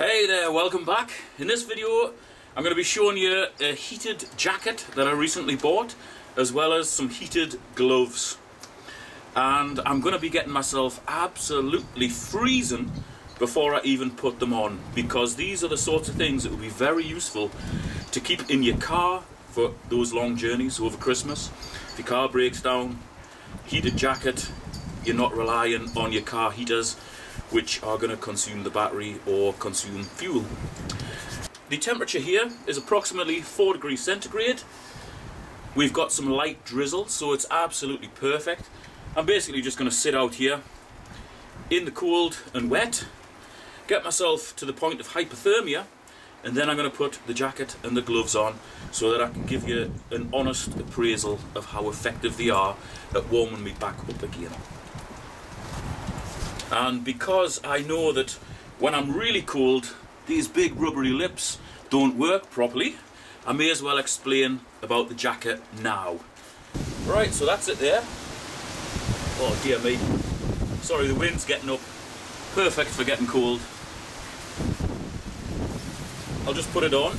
Hey there, welcome back. In this video I'm going to be showing you a heated jacket that I recently bought as well as some heated gloves. And I'm going to be getting myself absolutely freezing before I even put them on because these are the sorts of things that will be very useful to keep in your car for those long journeys over Christmas. If your car breaks down, heated jacket, you're not relying on your car heaters which are going to consume the battery or consume fuel. The temperature here is approximately 4 degrees centigrade. We've got some light drizzle, so it's absolutely perfect. I'm basically just going to sit out here in the cold and wet, get myself to the point of hypothermia, and then I'm going to put the jacket and the gloves on so that I can give you an honest appraisal of how effective they are at warming me back up again. And because I know that when I'm really cold, these big rubbery lips don't work properly, I may as well explain about the jacket now. Right, so that's it there. Oh dear me. Sorry, the wind's getting up. Perfect for getting cold. I'll just put it on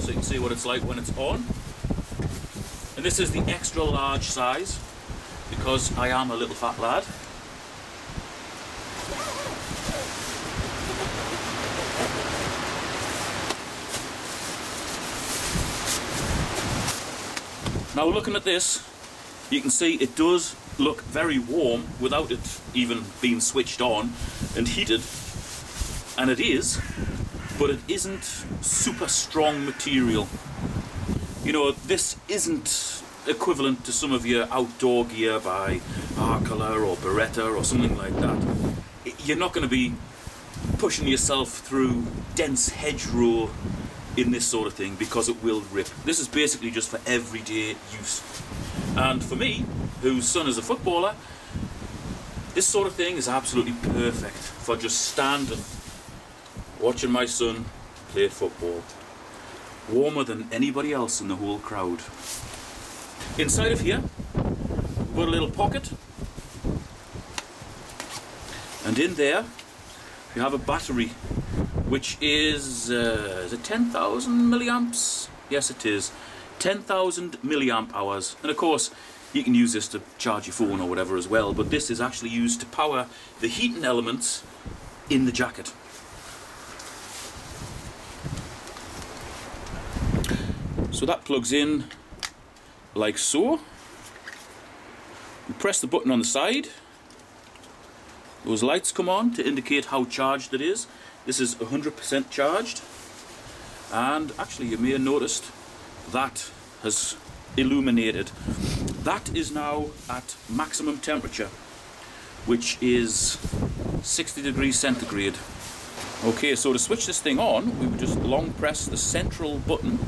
so you can see what it's like when it's on. And this is the extra large size because I am a little fat lad. Now looking at this, you can see it does look very warm without it even being switched on and heated. And it is, but it isn't super strong material. You know, this isn't equivalent to some of your outdoor gear by Harkila or Beretta or something like that. You're not going to be pushing yourself through dense hedgerow in this sort of thing because it will rip. This is basically just for everyday use. And for me, whose son is a footballer, this sort of thing is absolutely perfect for just standing, watching my son play football. Warmer than anybody else in the whole crowd. Inside of here, we've got a little pocket. And in there, you have a battery which is, uh, is it 10,000 milliamps? Yes, it is. 10,000 milliamp hours. And of course, you can use this to charge your phone or whatever as well, but this is actually used to power the heating elements in the jacket. So that plugs in like so. You press the button on the side. Those lights come on to indicate how charged it is. This is 100% charged and actually you may have noticed that has illuminated. That is now at maximum temperature which is 60 degrees centigrade. Okay, so to switch this thing on, we would just long press the central button.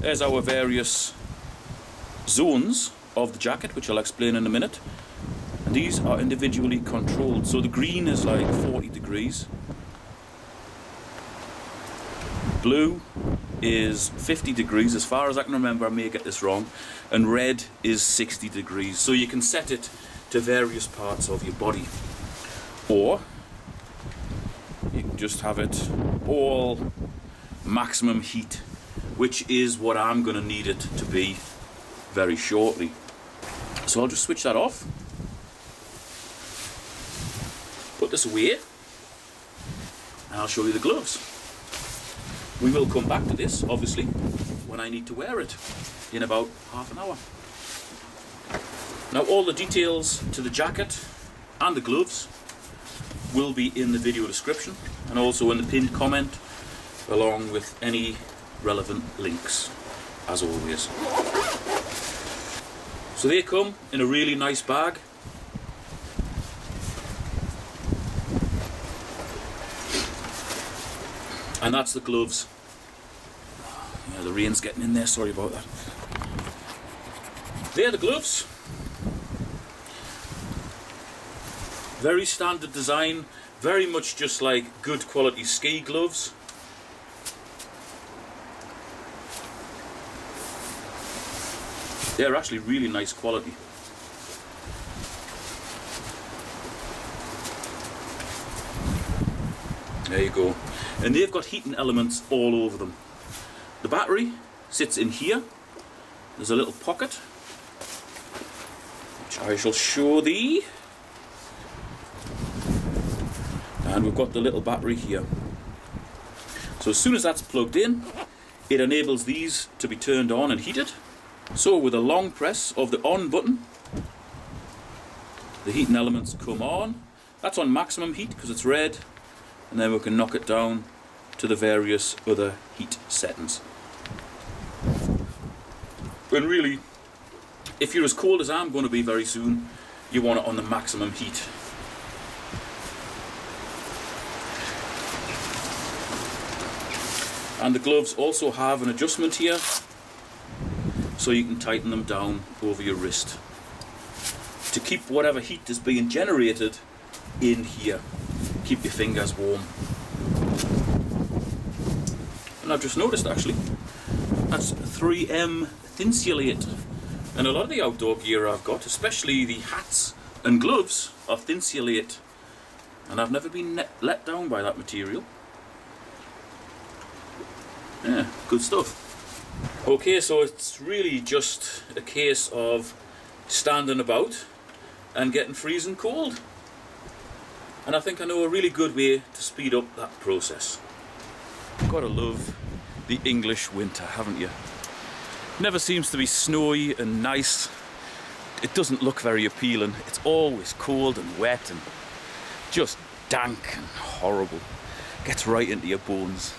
There's our various zones of the jacket, which I'll explain in a minute. And these are individually controlled. So the green is like 40 degrees, Blue is 50 degrees, as far as I can remember, I may get this wrong, and red is 60 degrees. So you can set it to various parts of your body. Or you can just have it all maximum heat, which is what I'm going to need it to be very shortly. So I'll just switch that off, put this away, and I'll show you the gloves. We will come back to this, obviously, when I need to wear it in about half an hour. Now all the details to the jacket and the gloves will be in the video description and also in the pinned comment along with any relevant links as always. So they come in a really nice bag And that's the gloves. Yeah, the rain's getting in there, sorry about that. They're the gloves. Very standard design, very much just like good quality ski gloves. They're actually really nice quality. There you go. And they've got heating elements all over them. The battery sits in here. There's a little pocket, which I shall show thee. And we've got the little battery here. So as soon as that's plugged in, it enables these to be turned on and heated. So with a long press of the on button, the heating elements come on. That's on maximum heat because it's red. And then we can knock it down to the various other heat settings. And really, if you're as cold as I'm going to be very soon, you want it on the maximum heat. And the gloves also have an adjustment here so you can tighten them down over your wrist to keep whatever heat is being generated in here. Keep your fingers warm. And I've just noticed actually, that's 3M Thinsulate. And a lot of the outdoor gear I've got, especially the hats and gloves, are Thinsulate. And I've never been let down by that material. Yeah, good stuff. Okay, so it's really just a case of standing about and getting freezing cold. And I think I know a really good way to speed up that process. Gotta love the English winter, haven't you? Never seems to be snowy and nice. It doesn't look very appealing. It's always cold and wet and just dank and horrible. Gets right into your bones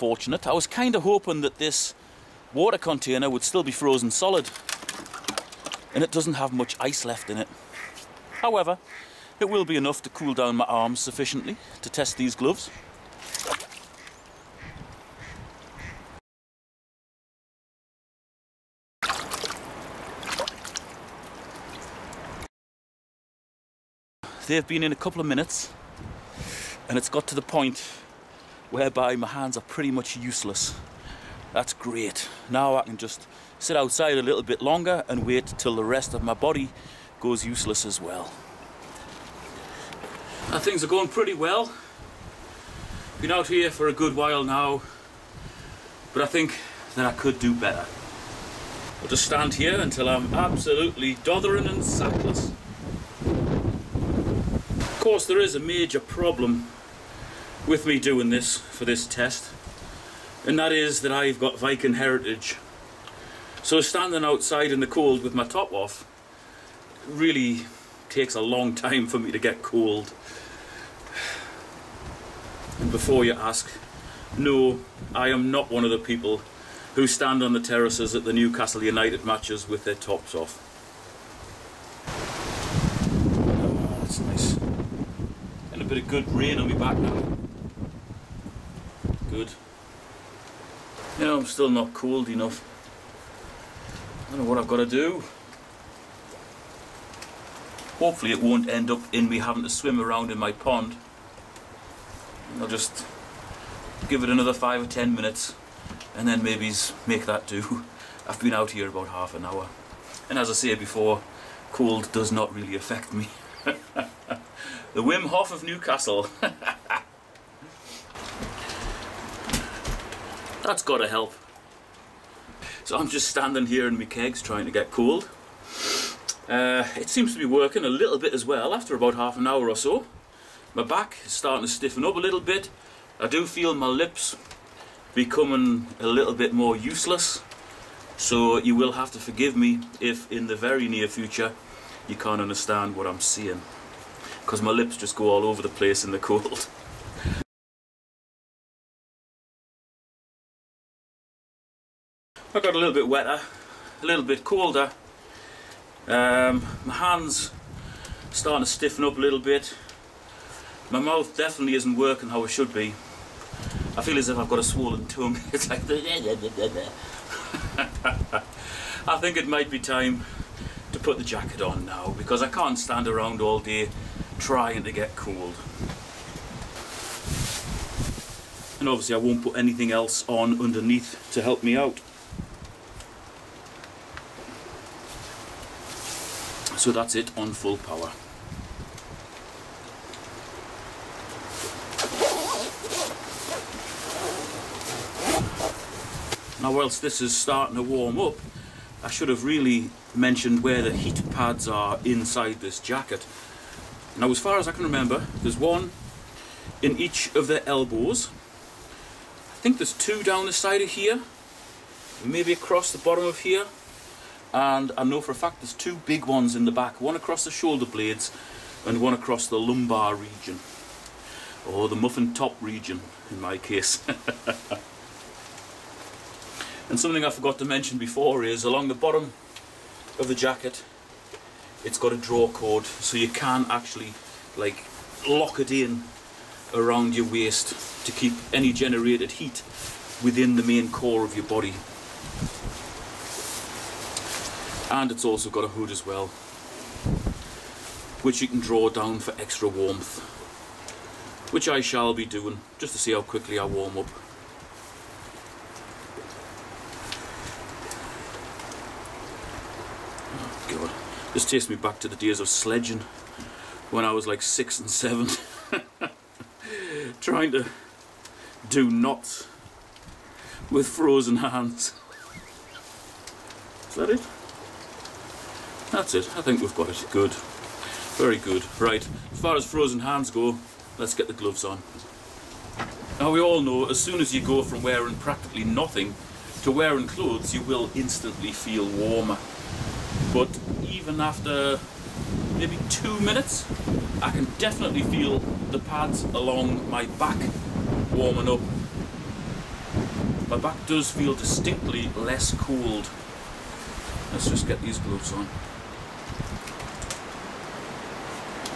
unfortunate. I was kind of hoping that this water container would still be frozen solid and it doesn't have much ice left in it. However, it will be enough to cool down my arms sufficiently to test these gloves. They've been in a couple of minutes and it's got to the point whereby my hands are pretty much useless. That's great. Now I can just sit outside a little bit longer and wait till the rest of my body goes useless as well. Now, things are going pretty well. Been out here for a good while now, but I think that I could do better. I'll just stand here until I'm absolutely dothering and sackless. Of course, there is a major problem with me doing this for this test, and that is that I've got Viking heritage. So standing outside in the cold with my top off really takes a long time for me to get cold. Before you ask, no, I am not one of the people who stand on the terraces at the Newcastle United matches with their tops off. Oh, that's nice. And a bit of good rain on me back now good. You know, I'm still not cold enough. I don't know what I've got to do. Hopefully it won't end up in me having to swim around in my pond. I'll just give it another five or ten minutes and then maybe make that do. I've been out here about half an hour. And as I say before, cold does not really affect me. the Wim Hof of Newcastle. That's got to help. So I'm just standing here in my kegs trying to get cooled. Uh, it seems to be working a little bit as well after about half an hour or so. My back is starting to stiffen up a little bit. I do feel my lips becoming a little bit more useless. So you will have to forgive me if in the very near future you can't understand what I'm saying. Because my lips just go all over the place in the cold. I got a little bit wetter, a little bit colder. Um, my hands starting to stiffen up a little bit. My mouth definitely isn't working how it should be. I feel as if I've got a swollen tongue. It's like I think it might be time to put the jacket on now because I can't stand around all day trying to get cold. And obviously I won't put anything else on underneath to help me out. So that's it on full power. Now whilst this is starting to warm up, I should have really mentioned where the heat pads are inside this jacket. Now as far as I can remember, there's one in each of the elbows. I think there's two down the side of here, maybe across the bottom of here, and I know for a fact there's two big ones in the back, one across the shoulder blades and one across the lumbar region, or the muffin top region in my case. and something I forgot to mention before is along the bottom of the jacket it's got a draw cord so you can actually like lock it in around your waist to keep any generated heat within the main core of your body. And it's also got a hood as well which you can draw down for extra warmth which I shall be doing just to see how quickly I warm up This takes me back to the days of sledging when I was like six and seven. Trying to do knots with frozen hands. Is that it? That's it. I think we've got it. Good. Very good. Right. As far as frozen hands go, let's get the gloves on. Now we all know as soon as you go from wearing practically nothing to wearing clothes, you will instantly feel warmer. But even after maybe two minutes, I can definitely feel the pads along my back warming up. My back does feel distinctly less cold. Let's just get these gloves on.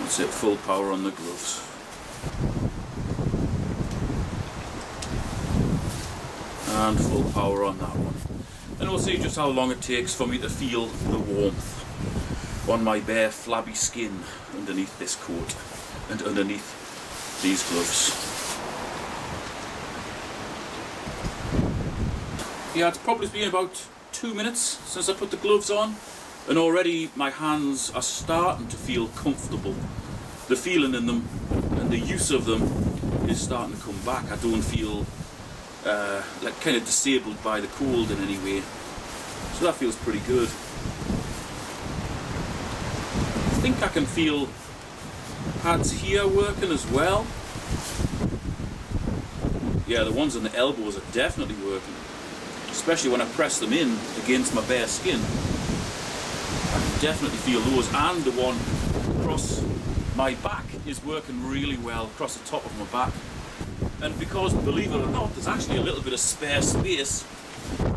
Let's hit full power on the gloves. And full power on that one. And we'll see just how long it takes for me to feel the warmth on my bare flabby skin underneath this coat and underneath these gloves. Yeah, it's probably been about two minutes since I put the gloves on and already my hands are starting to feel comfortable. The feeling in them and the use of them is starting to come back. I don't feel uh, like kind of disabled by the cold in any way. So that feels pretty good think I can feel pads here working as well. Yeah, the ones on the elbows are definitely working. Especially when I press them in against my bare skin. I can definitely feel those. And the one across my back is working really well across the top of my back. And because, believe it or not, there's actually a little bit of spare space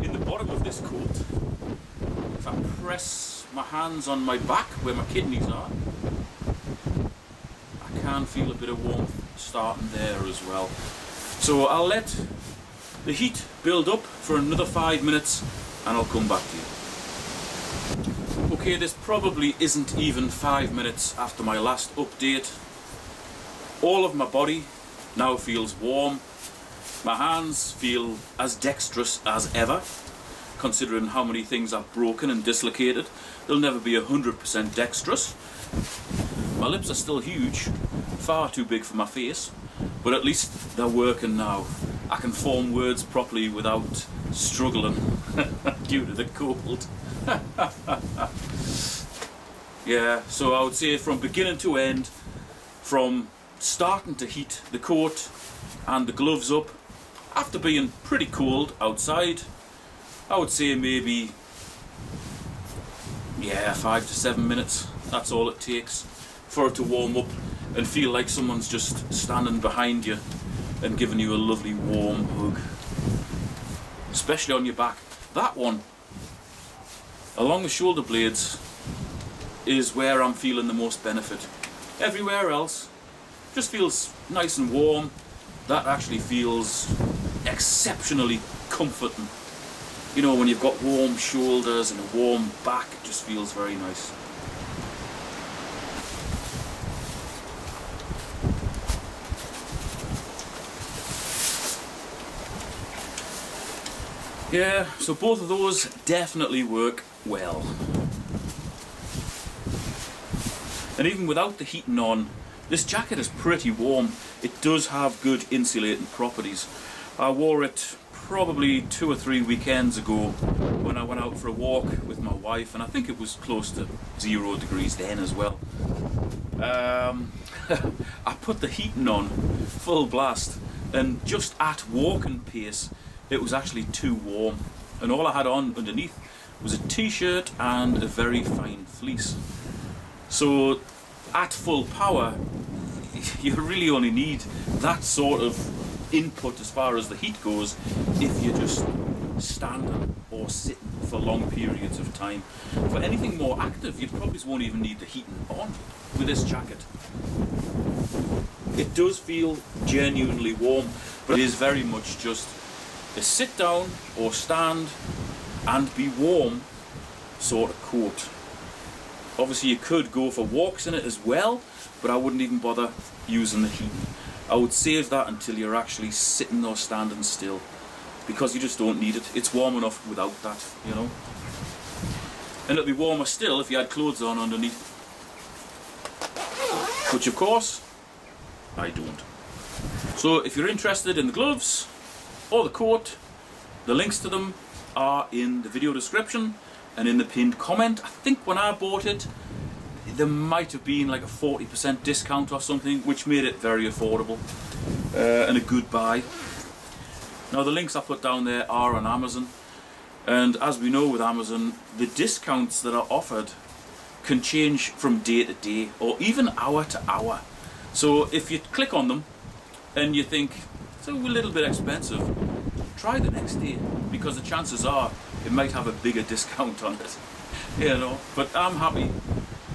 in the bottom of this coat. If I press my hands on my back where my kidneys are, I can feel a bit of warmth starting there as well. So I'll let the heat build up for another five minutes and I'll come back to you. Okay, this probably isn't even five minutes after my last update. All of my body now feels warm. My hands feel as dexterous as ever considering how many things I've broken and dislocated. They'll never be 100% dexterous. My lips are still huge, far too big for my face, but at least they're working now. I can form words properly without struggling due to the cold. yeah, so I would say from beginning to end, from starting to heat the coat and the gloves up, after being pretty cold outside, I would say maybe, yeah, five to seven minutes. That's all it takes for it to warm up and feel like someone's just standing behind you and giving you a lovely warm hug. Especially on your back. That one, along the shoulder blades, is where I'm feeling the most benefit. Everywhere else just feels nice and warm. That actually feels exceptionally comforting. You know, when you've got warm shoulders and a warm back, it just feels very nice. Yeah, so both of those definitely work well. And even without the heating on, this jacket is pretty warm. It does have good insulating properties. I wore it probably two or three weekends ago when I went out for a walk with my wife, and I think it was close to zero degrees then as well. Um, I put the heating on full blast, and just at walking pace, it was actually too warm, and all I had on underneath was a t-shirt and a very fine fleece. So at full power, you really only need that sort of input as far as the heat goes if you're just standing or sitting for long periods of time. For anything more active, you probably won't even need the heating on with this jacket. It does feel genuinely warm, but it is very much just a sit down or stand and be warm sort of coat. Obviously you could go for walks in it as well, but I wouldn't even bother using the heating. I would save that until you're actually sitting or standing still because you just don't need it. It's warm enough without that, you know. And it'll be warmer still if you had clothes on underneath. Which of course, I don't. So if you're interested in the gloves or the coat, the links to them are in the video description and in the pinned comment. I think when I bought it, there might have been like a 40% discount or something, which made it very affordable uh, and a good buy. Now the links I put down there are on Amazon, and as we know with Amazon, the discounts that are offered can change from day to day or even hour to hour. So if you click on them and you think it's a little bit expensive, try the next day because the chances are it might have a bigger discount on it. You know, but I'm happy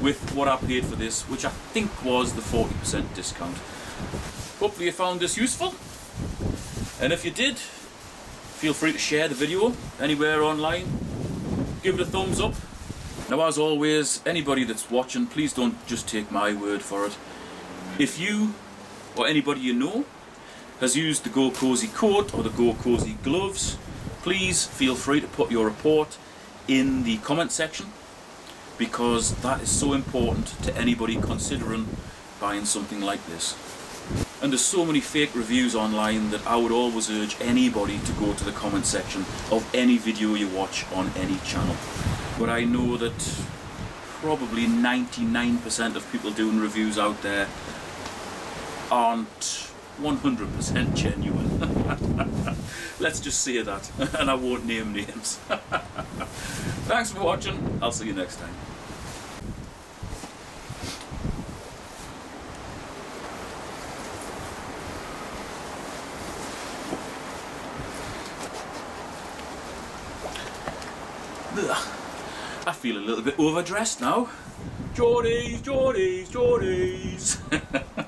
with what I paid for this, which I think was the 40% discount. Hopefully you found this useful. And if you did, feel free to share the video anywhere online. Give it a thumbs up. Now as always, anybody that's watching, please don't just take my word for it. If you, or anybody you know, has used the GOKOZY coat or the GOKOZY gloves, please feel free to put your report in the comment section because that is so important to anybody considering buying something like this. And there's so many fake reviews online that I would always urge anybody to go to the comment section of any video you watch on any channel. But I know that probably 99% of people doing reviews out there aren't 100% genuine. Let's just say that, and I won't name names. Thanks for watching, I'll see you next time. I feel a little bit overdressed now. Geordies, Geordies, Geordies.